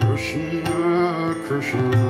Krishna, Krishna.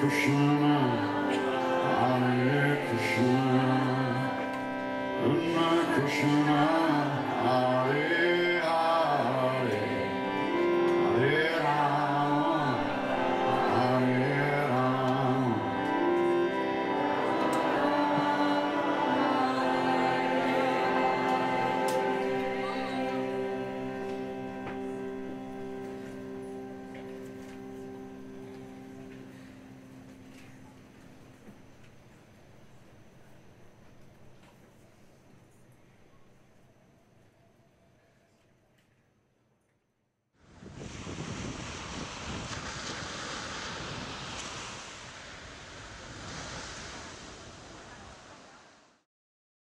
Krishna.